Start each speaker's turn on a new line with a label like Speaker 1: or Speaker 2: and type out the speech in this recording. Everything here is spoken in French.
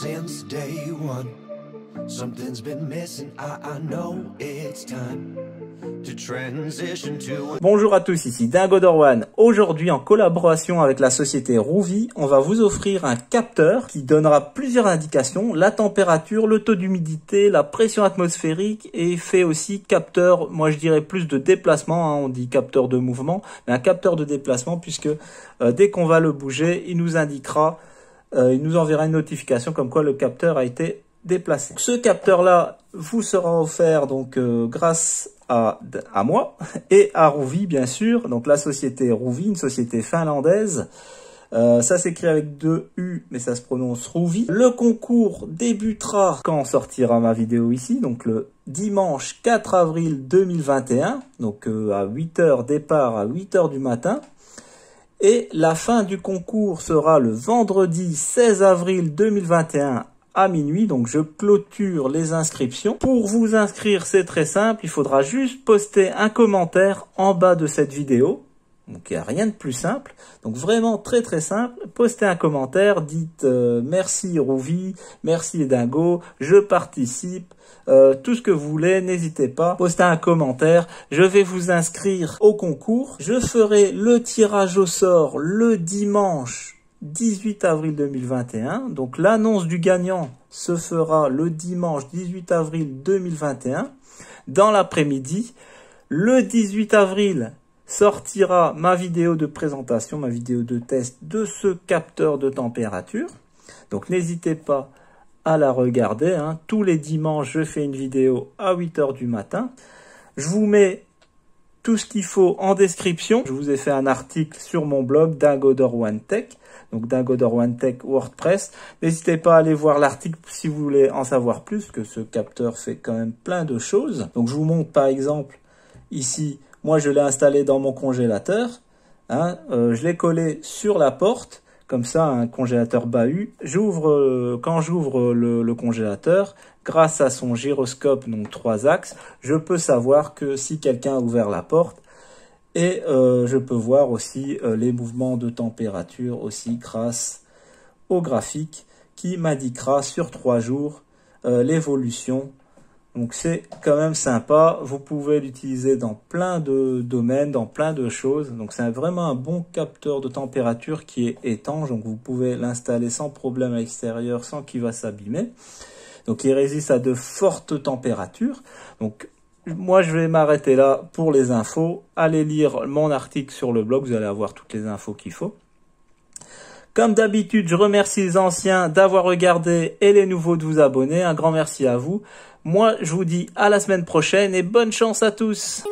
Speaker 1: since day one. Something's been missing, I, know it's time
Speaker 2: Bonjour à tous, ici Dingo Dorwan. Aujourd'hui, en collaboration avec la société Rouvi, on va vous offrir un capteur qui donnera plusieurs indications, la température, le taux d'humidité, la pression atmosphérique et fait aussi capteur, moi je dirais plus de déplacement, hein, on dit capteur de mouvement, mais un capteur de déplacement puisque euh, dès qu'on va le bouger, il nous indiquera, euh, il nous enverra une notification comme quoi le capteur a été déplacé. Ce capteur-là vous sera offert donc euh, grâce à, à moi et à Rouvi bien sûr, donc la société Rouvi, une société finlandaise. Euh, ça s'écrit avec deux U, mais ça se prononce Rouvi. Le concours débutera quand sortira ma vidéo ici, donc le dimanche 4 avril 2021, donc à 8h départ à 8h du matin. Et la fin du concours sera le vendredi 16 avril 2021 à minuit. Donc je clôture les inscriptions. Pour vous inscrire, c'est très simple. Il faudra juste poster un commentaire en bas de cette vidéo. Donc il n'y a rien de plus simple. Donc vraiment très très simple. Postez un commentaire, dites euh, merci Rouvi, merci Dingo, je participe, euh, tout ce que vous voulez, n'hésitez pas. Postez un commentaire. Je vais vous inscrire au concours. Je ferai le tirage au sort le dimanche 18 avril 2021. Donc l'annonce du gagnant se fera le dimanche 18 avril 2021 dans l'après-midi. Le 18 avril sortira ma vidéo de présentation, ma vidéo de test de ce capteur de température. Donc n'hésitez pas à la regarder. Hein. Tous les dimanches, je fais une vidéo à 8h du matin. Je vous mets tout ce qu'il faut en description. Je vous ai fait un article sur mon blog Dingodor One Tech, donc Dingodor One Tech WordPress. N'hésitez pas à aller voir l'article si vous voulez en savoir plus, que ce capteur fait quand même plein de choses. Donc je vous montre par exemple ici, moi je l'ai installé dans mon congélateur. Hein, euh, je l'ai collé sur la porte comme ça un congélateur bahut. J'ouvre euh, quand j'ouvre le, congélateur, grâce à son gyroscope donc trois axes, je peux savoir que si quelqu'un a ouvert la porte et euh, je peux voir aussi les mouvements de température aussi grâce au graphique qui m'indiquera sur trois jours l'évolution donc c'est quand même sympa. Vous pouvez l'utiliser dans plein de domaines, dans plein de choses. Donc c'est vraiment un bon capteur de température qui est étanche. Donc vous pouvez l'installer sans problème à l'extérieur, sans qu'il va s'abîmer. Donc il résiste à de fortes températures. Donc moi je vais m'arrêter là pour les infos. Allez lire mon article sur le blog, vous allez avoir toutes les infos qu'il faut. Comme d'habitude, je remercie les anciens d'avoir regardé et les nouveaux de vous abonner. Un grand merci à vous. Moi, je vous dis à la semaine prochaine et bonne chance à tous.